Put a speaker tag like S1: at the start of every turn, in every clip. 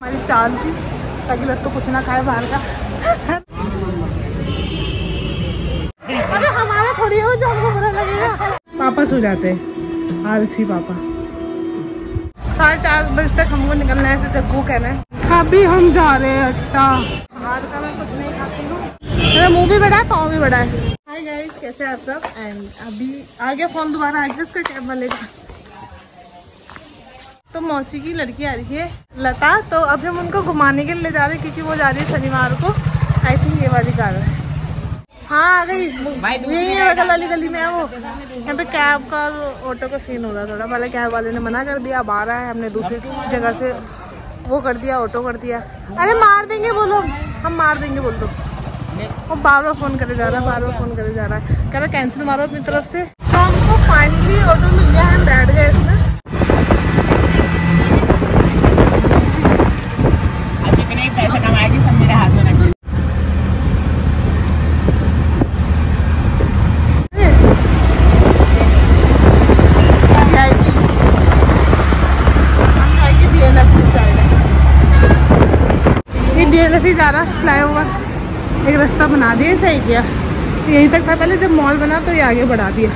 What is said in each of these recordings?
S1: हमारी चाल थी ताकि तो कुछ ना खाए बाहर का। अरे हमारा थोड़ी हो जो हमको बुरा लगेगा। पापा सो जाते हैं। आलसी पापा। साढ़े चार बजे तक हमको निकलना है जग्गू कहना है। अभी हम जा रहे हैं अट्टा। बाहर का मैं कुछ नहीं खाती हूँ। मेरा मुँह भी बड़ा है पाँव भी बड़ा है। हाय गाइस कैसे हैं आप सब? एंड अभी आ गया फ़ोन दोबारा आ गया उसका कैब वाले का तो मौसी की लड़की आ रही है लता। तो अभी हम उनको घुमाने के लिए ले जा रहे हैं क्योंकि वो जा रही है शनिवार को। आई थिंक ये वाली कार है। हाँ आ गई। यही है बगल वाली गली में है वो। यहाँ पे कैब का ऑटो का सीन हो रहा थोड़ा। पहले कैब वाले ने मना कर दिया अब आ रहा है। हमने दूसरी जगह से वो कर दिया ऑटो कर दिया। अरे मार देंगे बोलो। हम मार देंगे बोल। दो वो बार बार फ़ोन करे जा रहा है बार बार फ़ोन करे जा रहा है। कह रहा कैंसिल मारो अपनी तरफ़ से। तो हमको फाइनली ऑटो मिल गया हम बैठ गए इसमें
S2: अब कितने ही पैसे कमाएगी सब मेरे हाथ में रख
S1: ये डीएलएफ ही जा रहा फ्लाई ओवर एक रास्ता बना दिया सही किया। यहीं तक था, पहले जब मॉल बना तो ये आगे बढ़ा दिया।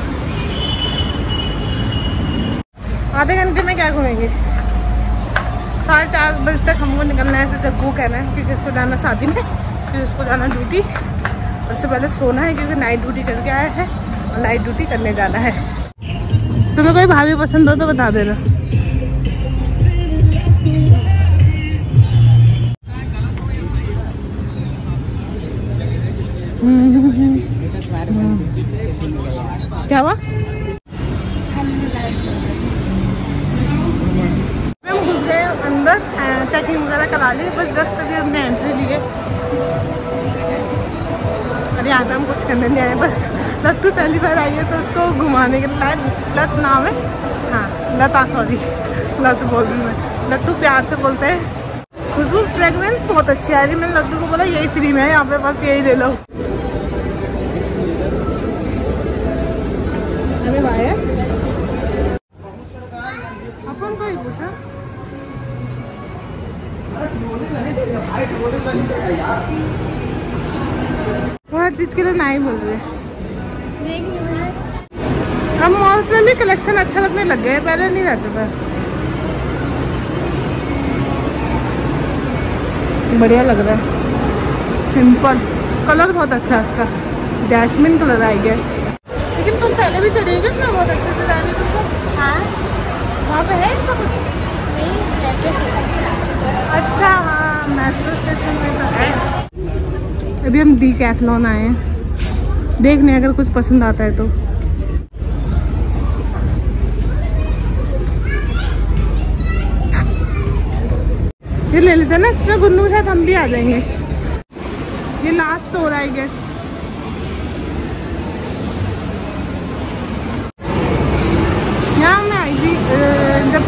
S1: आधे घंटे में क्या घूमेंगे? साढ़े चार बजे तक हमको निकलना है, ऐसे जग्गू कहना है, क्योंकि इसको जाना शादी में, फिर इसको जाना ड्यूटी उससे पहले सोना है, क्योंकि नाइट ड्यूटी करके आया है और नाइट ड्यूटी करने जाना है। तुम्हें कोई भाभी पसंद हो तो बता देना। क्या हुआ? हम घुस गए अंदर चेकिंग वगैरह करा ली, बस जस्ट अभी हमने एंट्री ली है। और यहाँ पे हम कुछ करने नहीं आए, बस लत्तू पहली बार आई है तो उसको घुमाने के लिए लत नाम है? हाँ लता सॉरी लत बोल रही मैं। लत्तू प्यार से बोलते हैं। खुशबू फ्रेगरेंस बहुत अच्छी आ रही मैंने लड्डू को बोला, यही फ्री में है, यहाँ पे बस यही ले लो। अरे भाई अपन को ही पूछा। वो हर चीज़ के लिए नहीं बोल रहे हम मॉल्स में भी कलेक्शन अच्छा लगने लग गए पहले नहीं रहते था। बढ़िया लग रहा है। सिंपल कलर बहुत अच्छा है इसका। जैस्मिन कलर आई गेस पहले भी चढ़ी होगी इसमें? बहुत अच्छे से जा रही तुमको
S3: हाँ।
S1: वहाँ पे है ऐसा कुछ?
S3: नहीं मेट्रो स्टेशन
S1: अच्छा हाँ मेट्रो स्टेशन में तो है। अभी हम डी कैथलॉन आए हैं। देखने अगर कुछ पसंद आता है तो। ये ले लेते हैं ना इसमें गुन्नू के साथ हम भी आ जाएँगे। ये लास्ट स्टोर आई गेस यहाँ मैं आई थी अ, जब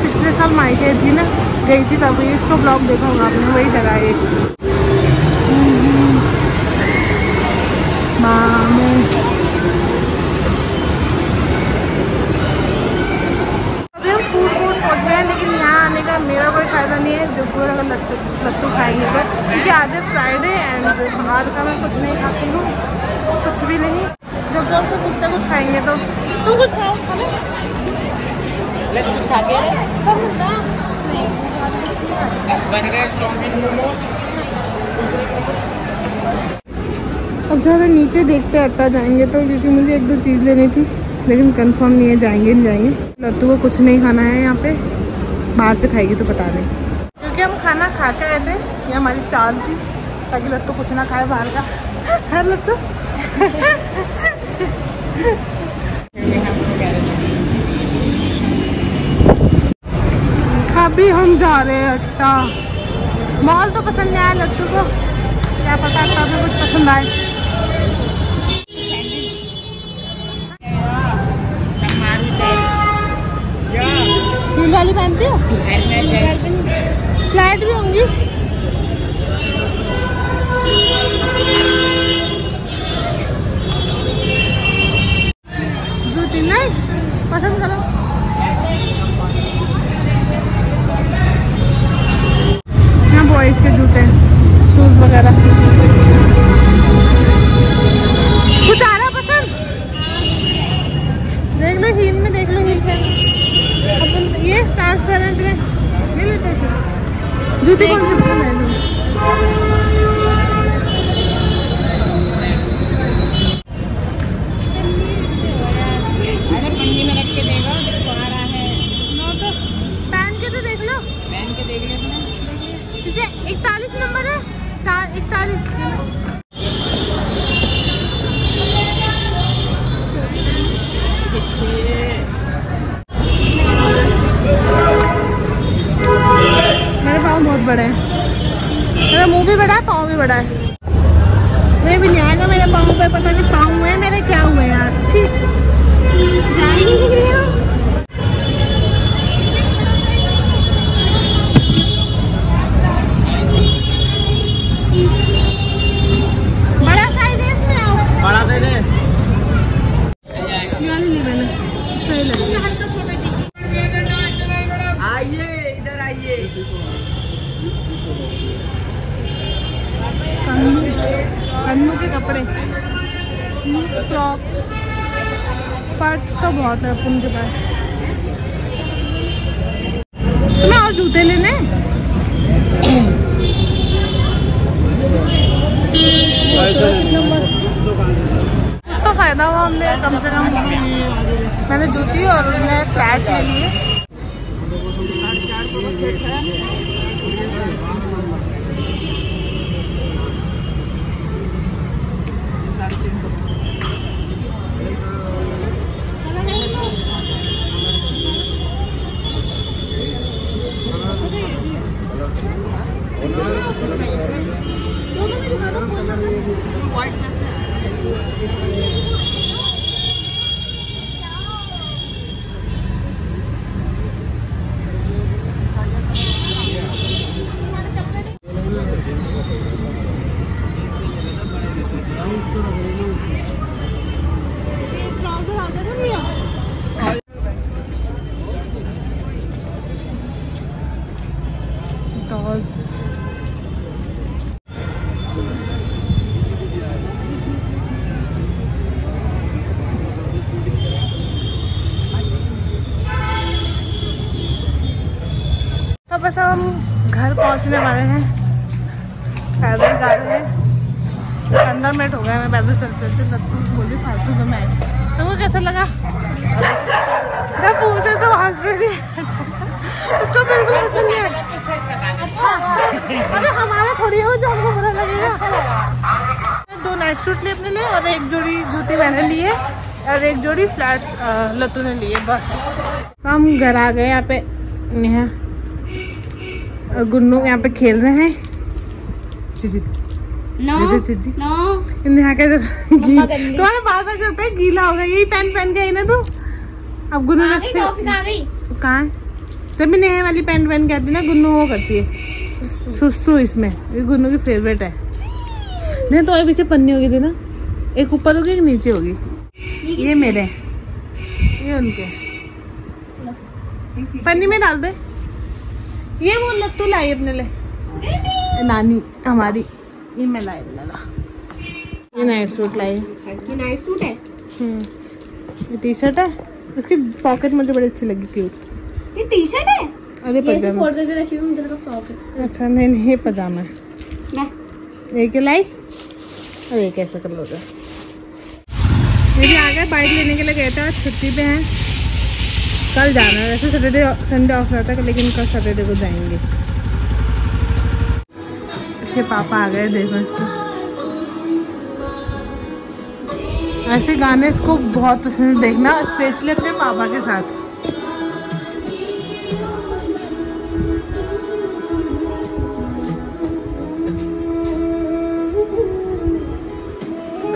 S1: माई गई थी ना? गई थी तब, ये इसको ब्लॉग देखा होगा आपने, वही जगह है पहुँच गए, लेकिन आने का मेरा कोई फ़ायदा नहीं है, जो पूरा लत्तू खाएँगे तो क्योंकि आज है फ्राइडे एंड बाहर का मैं कुछ नहीं खाती हूँ, कुछ भी नहीं। जब से कुछ ना कुछ खाएँगे तो। तुम कुछ खाओ
S2: के बर्गर
S1: अब ज़्यादा नीचे देखते अट्टा जाएँगे तो क्योंकि मुझे एक दो चीज़ लेनी थी, लेकिन कंफर्म नहीं है, जाएँगे नहीं जाएँगे। लत्तू को कुछ नहीं खाना है यहाँ पे। बाहर से खाएगी तो बता दें क्योंकि हम खाना खा के गए थे ये हमारी चाल थी, ताकि लत्तू कुछ ना खाए बाहर का। है लत्तू अभी हम जा रहे हैं अट्टा मॉल तो पसंद नहीं आया लट्टू को। क्या पता अट्टा में कुछ पसंद आए। हील वाली पहनती हो? फ्लैट भी होंगी। तीन नहीं पसंद करो। बड़े हैं। मेरा मुँह भी बड़ा है, पाँव भी बड़ा है। मैं भी नहीं आएगा मेरे पाँव पे, पता नहीं पाँव हुए मेरे क्या हुए यार? ठीक जा नहीं रही के कपड़े। फ्रॉक। पर्स तो बहुत है अपन के पास। तुम्हें और जूते लेने? तो फ़ायदा हुआ हमने, कम से कम मैंने जूती और उसने फ्लैट ले लिए। अब हम घर पहुँचने वाले हैं। पैदल जा रहे हैं। पंद्रह मिनट हो गए मैं पैदल चलते चलते लत्तू बोली फालतू तो मैं। तुमको कैसा लगा? जब पूछे तो हंस रही थी उसको बिल्कुल पसंद नहीं आया अच्छा अरे हमारा थोड़ी हो जो हमको बुरा लगेगा। दो नाइट सूट लिए अपने लिए और एक जोड़ी जूती मैंने लिए और एक जोड़ी फ्लैट्स लतू ने लिए, बस। हम घर आ गए यहाँ पे और गुन्नू यहाँ पे खेल रहे हैं। तुम्हारे बाल होता है गीला हो गया यही पहन पहन के ना तू? अब गुन्नू
S3: कहाँ गई
S1: कहाँ है? जब भी वाली पैंट पहन के आती है ना गुन्नू वो करती है। सुसु। इसमें ये गुन्नू की फेवरेट है। नहीं तो पीछे पन्नी होगी थी ना? एक ऊपर होगी एक नीचे होगी। ये मेरे ये उनके पन्नी में डाल दे। ये वो लत्तू लाई अपने लिए नानी हमारी। ये मैं लाई अपने ला। ये नाइट सूट लाई
S3: ये नाइट सूट है?
S1: हम्म। ये टी शर्ट है। इसकी पॉकेट मुझे बड़ी अच्छी लगी क्यूट
S3: ये टी शर्ट है?
S1: अरे पजामा।
S3: फोल्ड करके रखी हुई मुझे लगा फ्रॉक है।
S1: अच्छा नहीं नहीं ये पजामा है।
S3: मैं।
S1: एक लाई। और एक ऐसा कर लो मेरी आ गए बाइक लेने के लिए गए थे आज छुट्टी पे हैं। कल जाना है। वैसे सैटरडे संडे ऑफ़ रहता है, लेकिन कल सैटरडे को जाएँगे। इसके पापा आ गए देखो इसको ऐसे गाने इसको बहुत पसंद देखना स्पेशली अपने पापा के साथ।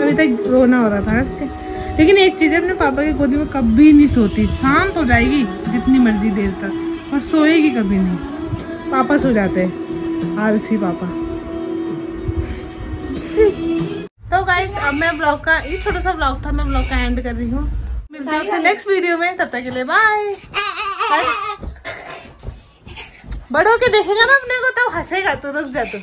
S1: अभी तक रोना हो रहा था इसके। लेकिन एक चीज़ है, अपने पापा की गोदी में कभी नहीं सोती। शांत हो जाएगी जितनी मर्ज़ी देर तक और सोएगी कभी नहीं। पापा सो जाते हैं। आलसी पापा। तो गाइस अब मैं ब्लॉग का, ये छोटा सा ब्लॉग था, मैं ब्लॉग का एंड कर रही हूँ। मिलते हैं आपसे नेक्स्ट वीडियो में, तब तक के लिए बाय बड़ों के देखेगा ना अपने को, तब हंसेगा तो रुक जा तू।